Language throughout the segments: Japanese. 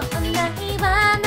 こんな日は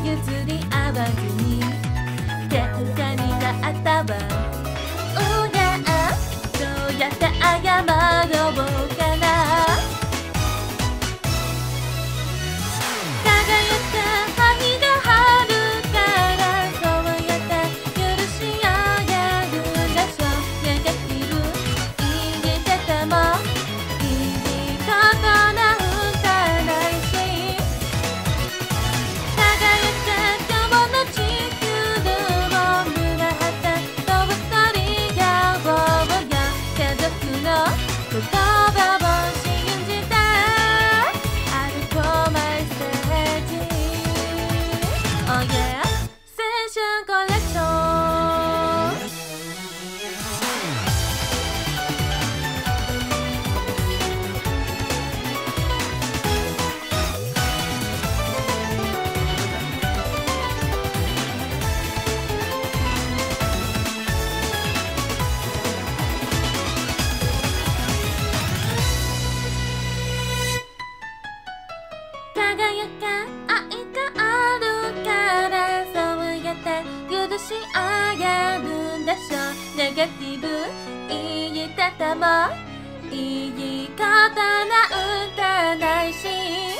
月に会わずに手をかにた頭輝か愛があるからそうやって許し合えるでしょネガティブ言い方も言い方なんてないし。